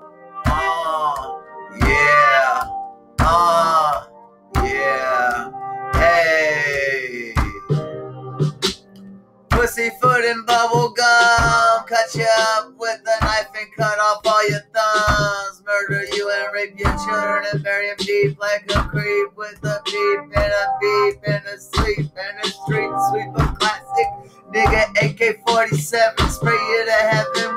Uh, yeah. Uh, yeah. Hey. Pussyfoot and bubble gum. Cut you up with a knife and cut off all your thumbs. Murder you and rape your children and bury them deep like a creep with a beep and a beep and a sleep and a street sweep of classic. Nigga AK 47, spray you to heaven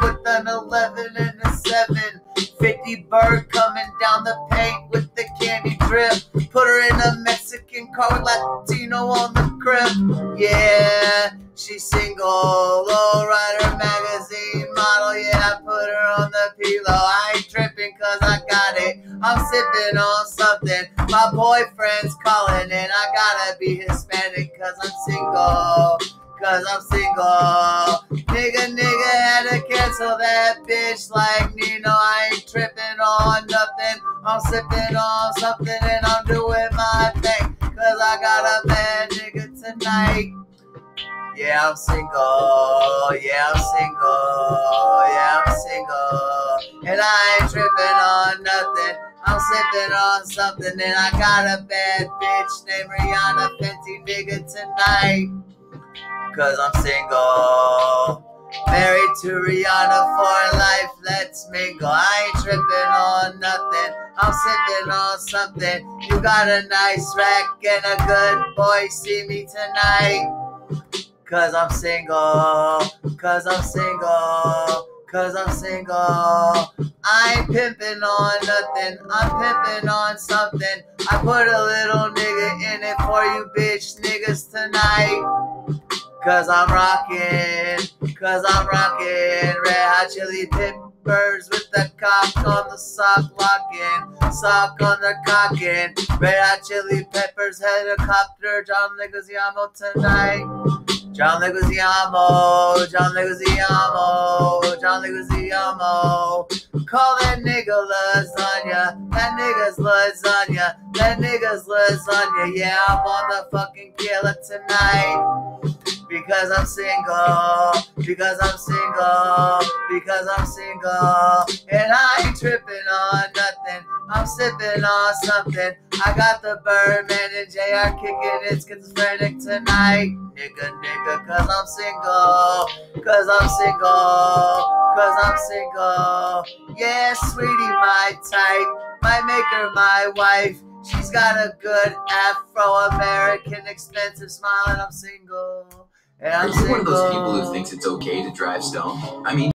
50 bird coming down the paint with the candy drip. Put her in a Mexican car with Latino on the crib. Yeah, she's single. Low rider magazine model. Yeah, I put her on the pillow. I ain't tripping cause I got it. I'm sipping on something. My boyfriend's calling and I gotta be Hispanic cause I'm single. Cause I'm single. Nigga, nigga had to cancel that bitch like Nino. I ain't tripping on nothing. I'm sipping on something and I'm doing my thing. Cause I got a bad nigga tonight. Yeah, I'm single. Yeah, I'm single. Yeah, I'm single. And I ain't tripping on nothing. I'm sipping on something and I got a bad bitch named Rihanna Fenty nigga tonight. Cause I'm single. Married to Rihanna for life, let's mingle. I ain't tripping on nothing. I'm sipping on something. You got a nice rack and a good boy. See me tonight. Cause I'm single. Cause I'm single. Cause I'm single. I ain't pimping on nothing. I'm pimping on something. I put a little nigga in it for you bitch niggas tonight. Cause I'm rocking, cause I'm rocking red hot chili peppers with the cock on the sock locking, sock on the cocking. Red hot chili peppers helicopter, John Leguizamo tonight. John Leguizamo, John Leguizamo, John Leguizamo. Call that nigga lasagna, that nigga's lasagna, that nigga's lasagna. Yeah, I'm on the fucking killer tonight because I'm single, because I'm single, because I'm single, and I ain't tripping on nothing. I'm sipping on something. I got the Birdman and JR kicking it schizophrenic tonight. Nigga, nigga, cause I'm single, cause I'm single, cause I'm single. Yeah, sweetie, my type, might make her my wife. She's got a good Afro-American expensive smile and I'm single. And I'm Are you one of those people who thinks it's okay to drive stoned? I mean,